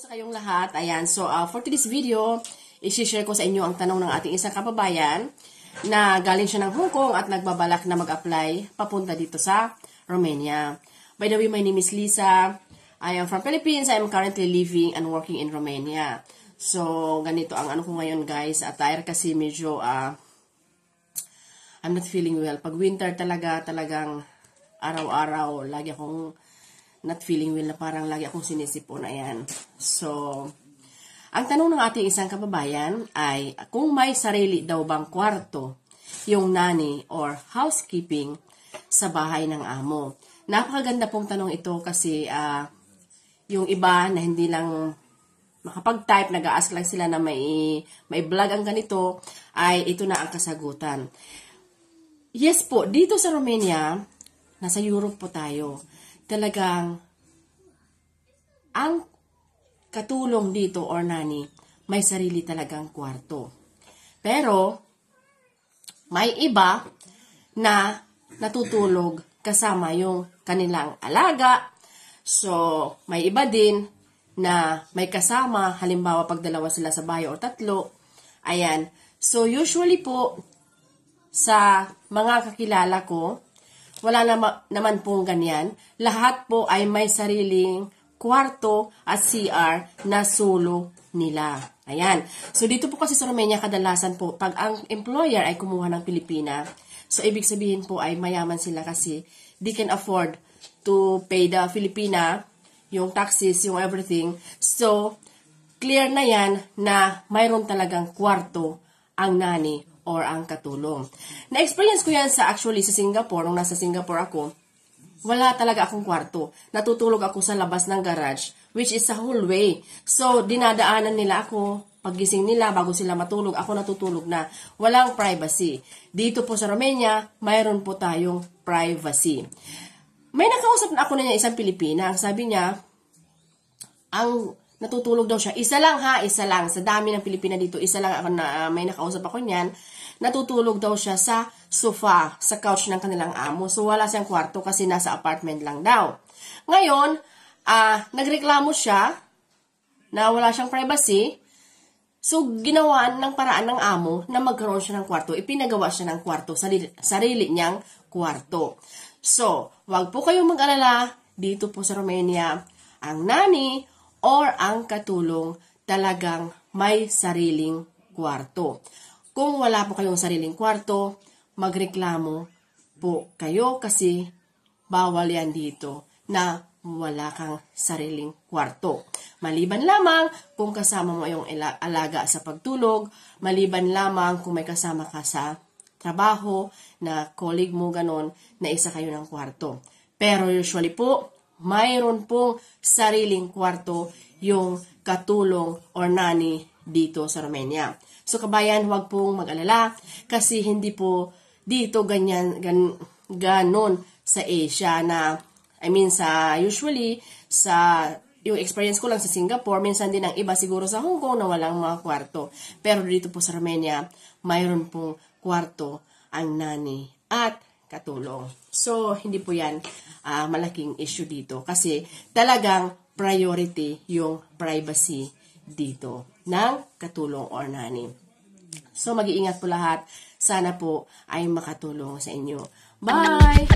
sa kayong lahat. Ayan, so uh, for today's video, i-share ko sa inyo ang tanong ng ating isang kababayan na galing siya ng Hong Kong at nagbabalak na mag-apply papunta dito sa Romania. By the way, my name is Lisa. I am from Philippines. I am currently living and working in Romania. So, ganito ang ano ko ngayon guys. Attire kasi medyo, uh, I'm not feeling well. Pag winter talaga, talagang araw-araw, lagi akong not feeling well na parang lagi akong sinisipon. Ayan. So, ang tanong ng ating isang kababayan ay kung may sarili daw bang kwarto yung nanny or housekeeping sa bahay ng amo. Napakaganda pong tanong ito kasi uh, yung iba na hindi lang makapag-type, nag-ask lang sila na may, may vlog ang ganito, ay ito na ang kasagutan. Yes po, dito sa Romania, nasa Europe po tayo talagang ang katulong dito or nani may sarili talagang kwarto. Pero may iba na natutulog kasama yung kanilang alaga. So, may iba din na may kasama, halimbawa pag dalawa sila sa bahay o tatlo. Ayan. So, usually po, sa mga kakilala ko, wala nama, naman pong ganyan. Lahat po ay may sariling kwarto at CR na solo nila. Ayan. So, dito po kasi sa Romania, kadalasan po, pag ang employer ay kumuha ng Pilipina, so, ibig sabihin po ay mayaman sila kasi they can afford to pay the Filipina, yung taxes, yung everything. So, clear na yan na mayroon talagang kwarto ang nani or ang katulong. Na-experience ko yan sa actually sa Singapore, nung nasa Singapore ako, wala talaga akong kwarto. Natutulog ako sa labas ng garage, which is sa hallway. So, dinadaanan nila ako, paggising nila, bago sila matulog, ako natutulog na. Walang privacy. Dito po sa Romania, mayroon po tayong privacy. May nakausap na ako na niya isang Pilipina. Ang sabi niya, ang natutulog daw siya. Isa lang ha, isa lang. Sa dami ng Pilipina dito, isa lang ako na uh, may nakausap ako niyan natutulog daw siya sa sofa, sa couch ng kanilang amo. So, wala siyang kwarto kasi nasa apartment lang daw. Ngayon, uh, nagreklamo siya na wala siyang privacy. So, ginawa ng paraan ng amo na magkaroon siya ng kwarto. Ipinagawa siya ng kwarto, sarili, sarili niyang kwarto. So, wag po kayong mag-alala dito po sa Romania. Ang nani or ang katulong talagang may sariling kwarto. Kung wala po kayong sariling kwarto, magreklamo po kayo kasi bawal yan dito na wala kang sariling kwarto. Maliban lamang kung kasama mo yung alaga sa pagtulog, maliban lamang kung may kasama ka sa trabaho na colleague mo ganon na isa kayo ng kwarto. Pero usually po, mayroon pong sariling kwarto yung katulong or nani dito sa Romania. So kabayan, huwag pong mag-alala kasi hindi po dito ganyan gan, ganon sa Asia na I mean sa usually sa yung experience ko lang sa Singapore, minsan din ang iba siguro sa Hong Kong na walang mga kwarto. Pero dito po sa Romania, mayroon pong kwarto ang nani at katulong. So, hindi po yan uh, malaking issue dito kasi talagang priority yung privacy dito ng katulong or nani. So, mag-iingat po lahat. Sana po ay makatulong sa inyo. Bye!